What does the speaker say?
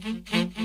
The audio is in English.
Mm-hmm.